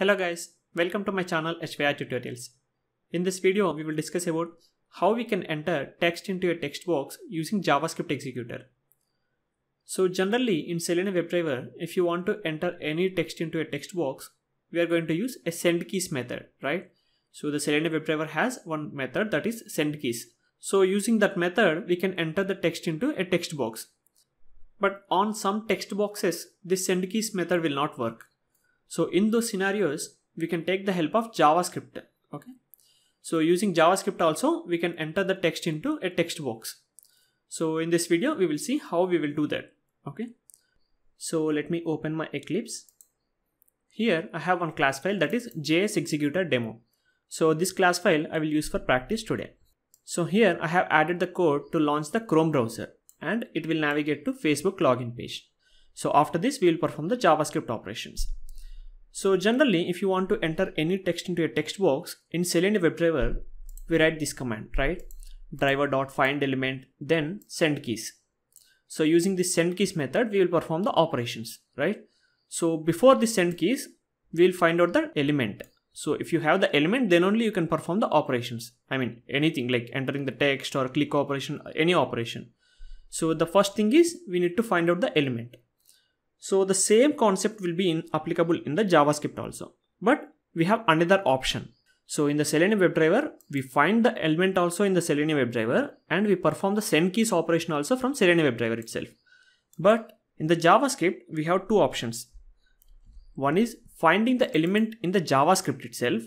Hello guys, welcome to my channel HYR Tutorials. In this video, we will discuss about how we can enter text into a text box using JavaScript executor. So generally in Selenium WebDriver, if you want to enter any text into a text box, we are going to use a send keys method, right? So the Selenium WebDriver has one method that is send keys. So using that method, we can enter the text into a text box. But on some text boxes, this send keys method will not work. So in those scenarios, we can take the help of JavaScript. Okay. So using JavaScript also, we can enter the text into a text box. So in this video, we will see how we will do that. Okay. So let me open my Eclipse. Here I have one class file that is JS executor demo. So this class file I will use for practice today. So here I have added the code to launch the Chrome browser and it will navigate to Facebook login page. So after this we will perform the JavaScript operations. So generally if you want to enter any text into a text box in Selenium WebDriver we write this command right driver.find element then send keys. So using this send keys method we will perform the operations right. So before the send keys we will find out the element so if you have the element, then only you can perform the operations. I mean, anything like entering the text or click operation, any operation. So the first thing is we need to find out the element. So the same concept will be in, applicable in the JavaScript also. But we have another option. So in the Selenium WebDriver, we find the element also in the Selenium WebDriver and we perform the send keys operation also from Selenium WebDriver itself. But in the JavaScript, we have two options. One is finding the element in the JavaScript itself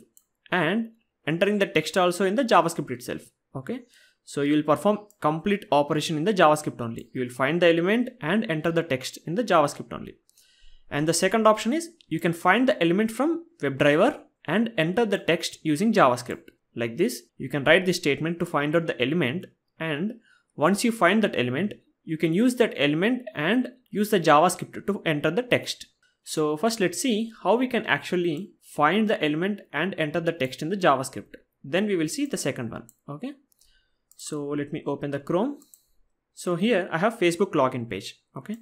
and entering the text also in the JavaScript itself. Okay. So you will perform complete operation in the JavaScript only. You will find the element and enter the text in the JavaScript only. And the second option is you can find the element from WebDriver and enter the text using JavaScript. Like this, you can write this statement to find out the element and once you find that element, you can use that element and use the JavaScript to enter the text. So first let's see how we can actually find the element and enter the text in the JavaScript. Then we will see the second one. Okay. So let me open the Chrome. So here I have Facebook login page. Okay.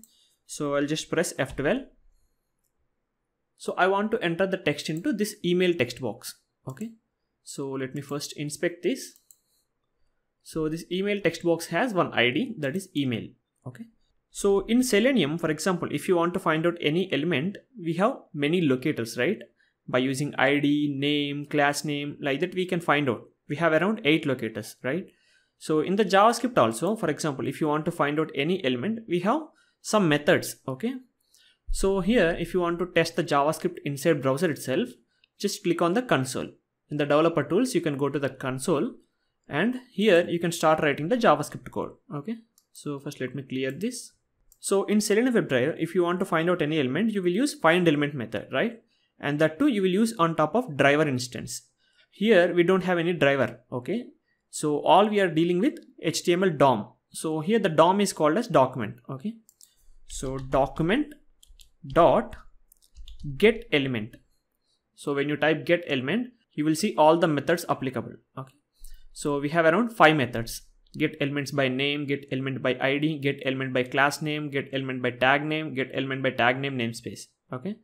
So I'll just press F12. So I want to enter the text into this email text box. Okay. So let me first inspect this. So this email text box has one ID that is email. Okay. So in Selenium, for example, if you want to find out any element, we have many locators, right? By using ID, name, class name, like that we can find out. We have around 8 locators, right? So in the JavaScript also, for example, if you want to find out any element, we have some methods, okay? So here, if you want to test the JavaScript inside browser itself, just click on the console. In the developer tools, you can go to the console and here you can start writing the JavaScript code, okay? So first let me clear this. So in Selenium WebDriver, if you want to find out any element, you will use find element method, right? And that too you will use on top of driver instance. Here we don't have any driver, okay? So all we are dealing with HTML DOM. So here the DOM is called as document, okay? So document dot get element. So when you type get element, you will see all the methods applicable, okay? So we have around five methods get elements by name, get element by ID, get element by class name, get element by tag name, get element by tag name namespace. Okay.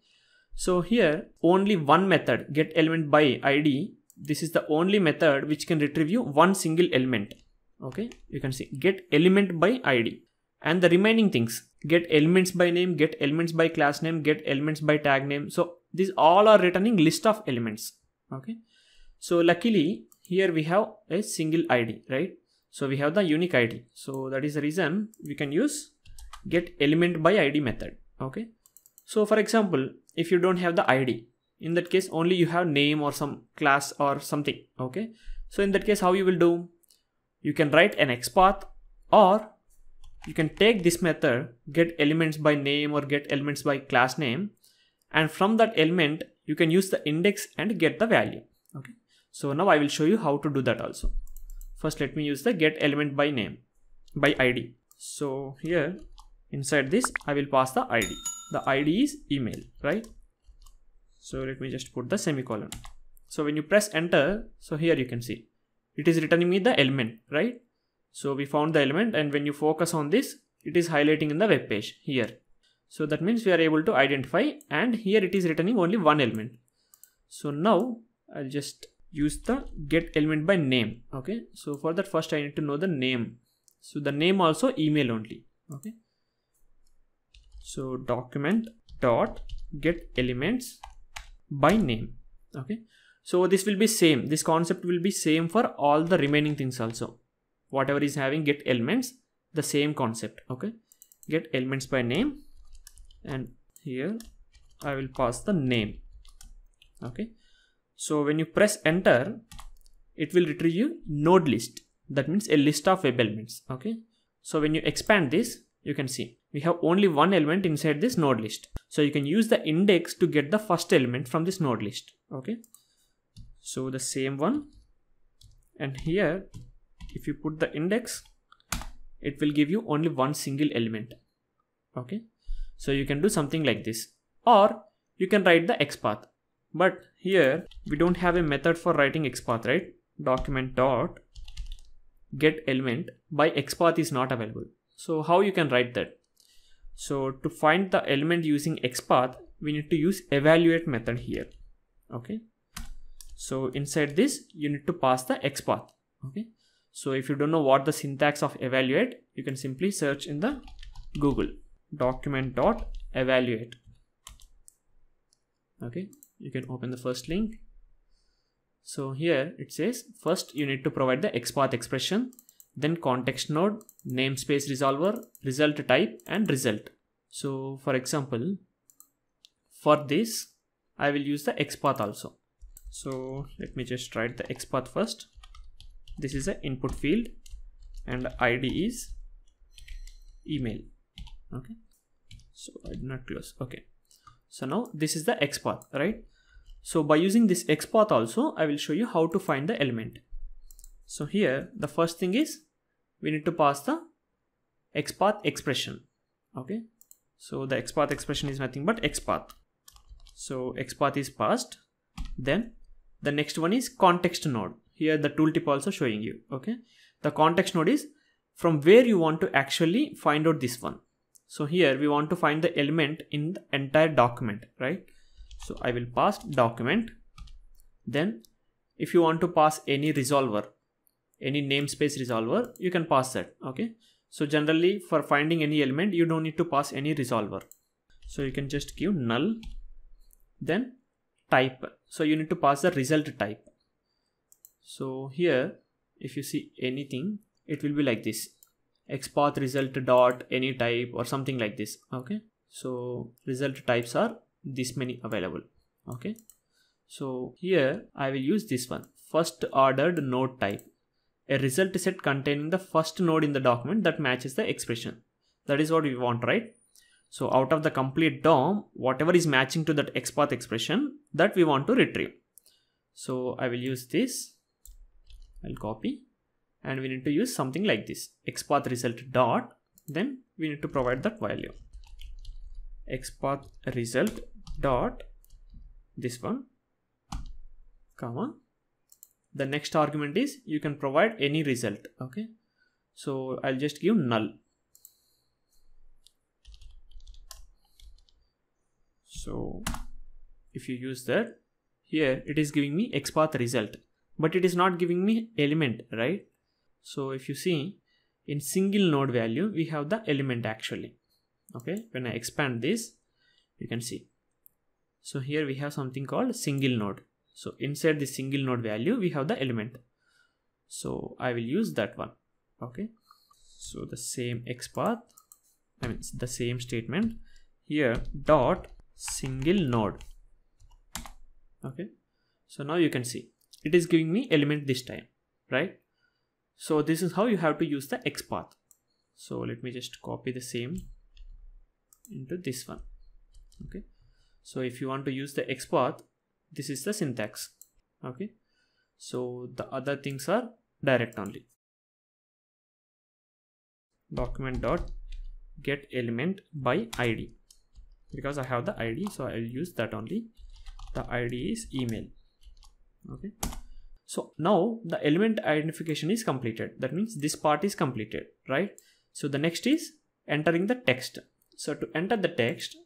So here only one method get element by ID. This is the only method which can retrieve you one single element. Okay. You can see get element by ID and the remaining things get elements by name, get elements by class name, get elements by tag name. So these all are returning list of elements. Okay. So luckily here we have a single ID, right? So we have the unique ID. So that is the reason we can use get element by ID method. Okay. So for example, if you don't have the ID, in that case only you have name or some class or something. Okay. So in that case, how you will do? You can write an XPath or you can take this method get elements by name or get elements by class name and from that element you can use the index and get the value okay so now i will show you how to do that also first let me use the get element by name by id so here inside this i will pass the id the id is email right so let me just put the semicolon. So when you press enter so here you can see. It is returning me the element right? So we found the element and when you focus on this it is highlighting in the web page here. So that means we are able to identify and here it is returning only one element. So now I'll just use the get element by name okay? So for that first I need to know the name. So the name also email only okay? So document dot get elements by name okay? So this will be same. This concept will be same for all the remaining things also. Whatever is having get elements the same concept okay? Get elements by name and here I will pass the name okay? So when you press enter it will retrieve you node list. That means a list of web elements okay? So when you expand this you can see. We have only one element inside this node list. So you can use the index to get the first element from this node list. Okay? So the same one. And here if you put the index it will give you only one single element. Okay? So you can do something like this. Or you can write the XPath but here we don't have a method for writing XPath right? Document dot get element by XPath is not available so how you can write that? So to find the element using XPath we need to use evaluate method here. Okay? So inside this you need to pass the XPath. Okay? So if you don't know what the syntax of evaluate you can simply search in the google. document dot evaluate. Okay? You can open the first link. So here it says first you need to provide the XPath expression then context node namespace resolver result type and result. So for example for this I will use the XPath also. So let me just write the XPath first. This is an input field and id is email. Okay. So I do not close. Okay. So now this is the XPath right? So by using this XPath also I will show you how to find the element. So here the first thing is we need to pass the XPath expression. Okay? So the XPath expression is nothing but XPath so XPath is passed. Then the next one is context node. Here the tooltip also showing you. Okay? The context node is from where you want to actually find out this one. So here we want to find the element in the entire document right? So i will pass document. Then if you want to pass any resolver any namespace resolver you can pass that okay? So generally for finding any element you don't need to pass any resolver. So you can just give null then type. So you need to pass the result type. So here if you see anything it will be like this. Xpath result dot any type or something like this okay? So result types are this many available okay? So here i will use this one. First ordered node type a result set containing the first node in the document that matches the expression that is what we want right so out of the complete DOM, whatever is matching to that XPath expression that we want to retrieve. So I will use this. I'll copy and we need to use something like this XPath result dot. Then we need to provide that value. XPath result dot this one comma the next argument is you can provide any result okay? So i'll just give null. So if you use that here it is giving me xpath result but it is not giving me element right? So if you see in single node value we have the element actually okay? When i expand this you can see. So here we have something called single node so inside the single node value we have the element. So i will use that one. Okay. So the same xpath i mean the same statement. Here dot single node. Okay. So now you can see. It is giving me element this time right? So this is how you have to use the XPath so let me just copy the same into this one. Okay. So if you want to use the XPath this is the syntax. Okay. So the other things are direct only. Document dot get element by id because I have the ID so I'll use that only. The ID is email. Okay. So now the element identification is completed. That means this part is completed right? So the next is entering the text. So to enter the text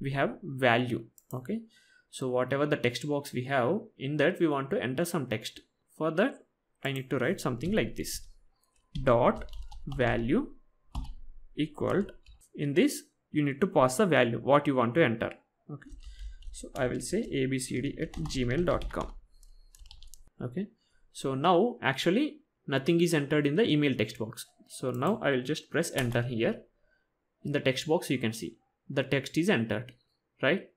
we have value. Okay so whatever the text box we have in that we want to enter some text. For that i need to write something like this. Dot value equal in this you need to pass the value what you want to enter. Okay. So i will say abcd at gmail.com okay. So now actually nothing is entered in the email text box. So now i will just press enter here. In the text box you can see. The text is entered right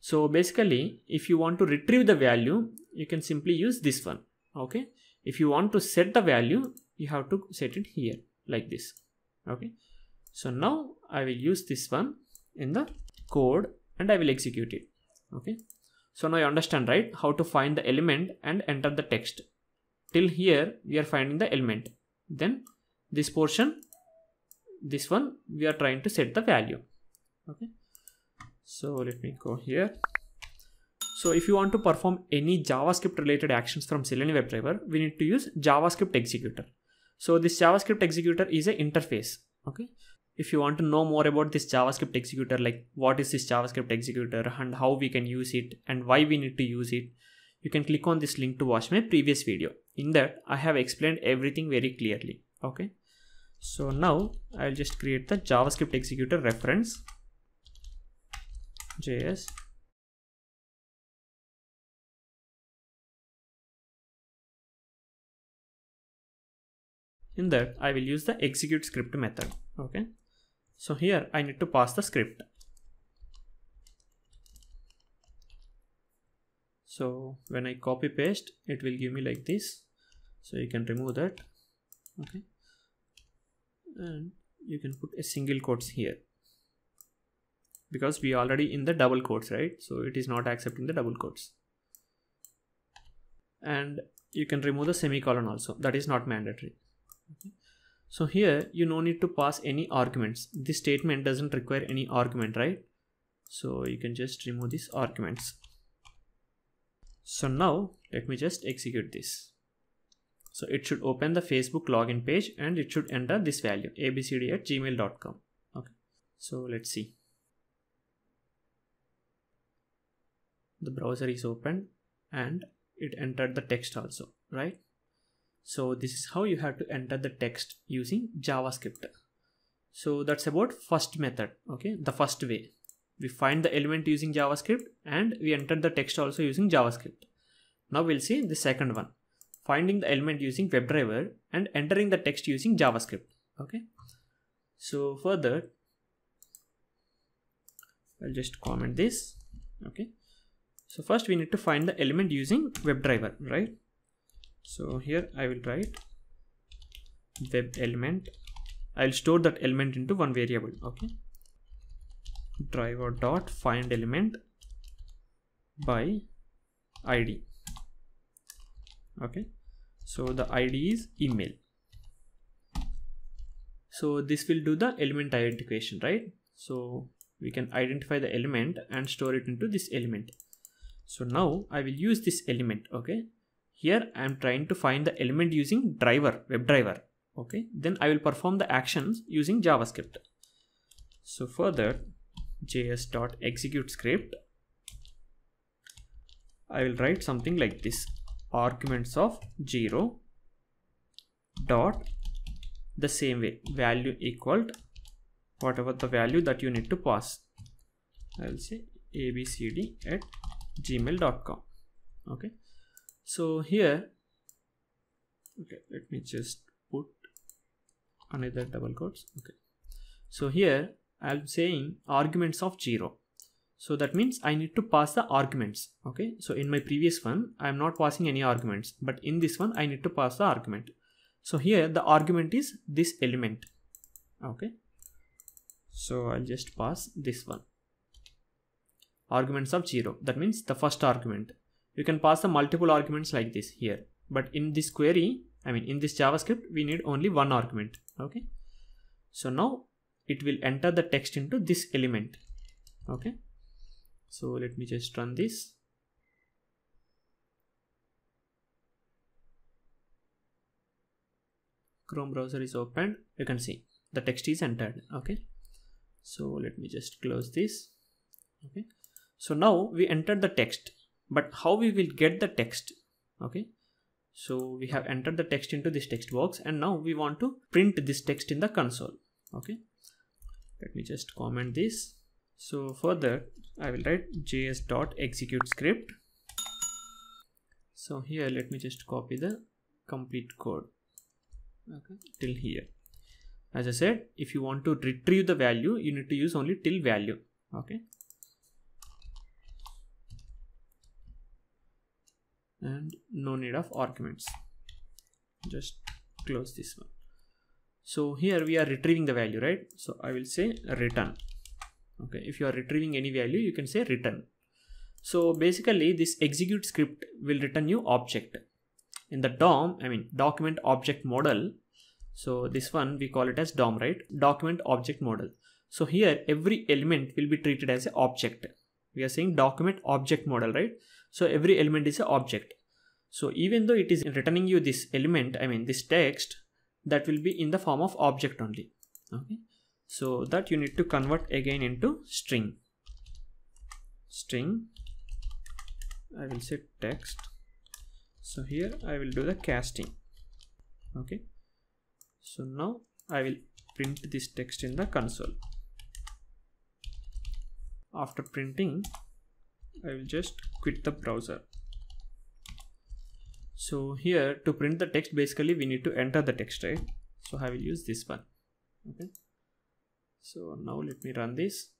so basically if you want to retrieve the value you can simply use this one okay? If you want to set the value you have to set it here like this okay? So now I will use this one in the code and I will execute it okay? So now you understand right how to find the element and enter the text. Till here we are finding the element. Then this portion this one we are trying to set the value okay so let me go here. So if you want to perform any javascript related actions from selenium webdriver we need to use javascript executor. So this javascript executor is an interface okay? If you want to know more about this javascript executor like what is this javascript executor and how we can use it and why we need to use it you can click on this link to watch my previous video. In that i have explained everything very clearly okay? So now i'll just create the javascript executor reference js in that I will use the execute script method. Okay. So here I need to pass the script. So when I copy paste it will give me like this. So you can remove that. Okay. And you can put a single quotes here because we already in the double quotes right? So it is not accepting the double quotes. And you can remove the semicolon also. That is not mandatory. So here you no need to pass any arguments. This statement doesn't require any argument right? So you can just remove these arguments. So now let me just execute this. So it should open the facebook login page and it should enter this value abcd at gmail.com okay. So let's see the browser is open and it entered the text also right? So this is how you have to enter the text using javascript. So that's about first method okay? The first way. We find the element using javascript and we enter the text also using javascript. Now we'll see the second one. Finding the element using webdriver and entering the text using javascript okay? So further i'll just comment this okay so first we need to find the element using webdriver right? So here I will write web element. I'll store that element into one variable okay? Driver dot find element by id okay? So the id is email. So this will do the element identification right? So we can identify the element and store it into this element so now i will use this element okay here I am trying to find the element using driver, WebDriver. Okay, then I will perform the actions using JavaScript. So further js.execute script, I will write something like this arguments of 0 dot the same way value equal whatever the value that you need to pass. I will say abcd at gmail.com. Okay. So here okay let me just put another double quotes. Okay. So here i'm saying arguments of 0 so that means i need to pass the arguments. Okay. So in my previous one i'm not passing any arguments but in this one i need to pass the argument. So here the argument is this element. Okay. So i'll just pass this one arguments of 0 that means the first argument. You can pass the multiple arguments like this here. But in this query i mean in this javascript we need only one argument. Okay? So now it will enter the text into this element. Okay? So let me just run this. Chrome browser is opened. You can see the text is entered. Okay? So let me just close this. Okay so now we entered the text but how we will get the text? Okay. So we have entered the text into this text box and now we want to print this text in the console. Okay. Let me just comment this. So further i will write js dot execute script. So here let me just copy the complete code. Okay. Till here. As i said if you want to retrieve the value you need to use only till value. Okay and no need of arguments. Just close this one. So here we are retrieving the value right? So i will say return. Okay if you are retrieving any value you can say return. So basically this execute script will return you object. In the dom i mean document object model so this one we call it as dom right? Document object model. So here every element will be treated as an object. We are saying document object model right so every element is an object. So even though it is returning you this element i mean this text that will be in the form of object only. Okay? So that you need to convert again into string. String. I will say text. So here i will do the casting. Okay? So now i will print this text in the console. After printing I will just quit the browser. So here to print the text basically we need to enter the text right? So I will use this one. Okay. So now let me run this.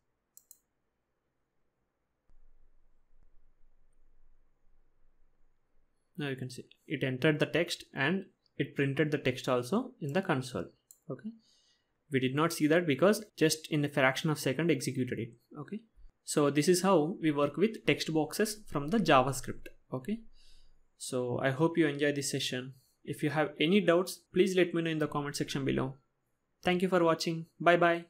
Now you can see it entered the text and it printed the text also in the console. Okay. We did not see that because just in a fraction of second executed it. Okay so this is how we work with text boxes from the JavaScript. Okay. So I hope you enjoy this session. If you have any doubts, please let me know in the comment section below. Thank you for watching. Bye bye.